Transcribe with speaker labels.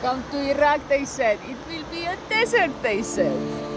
Speaker 1: Come to Iraq, they said. It will be a desert, they said.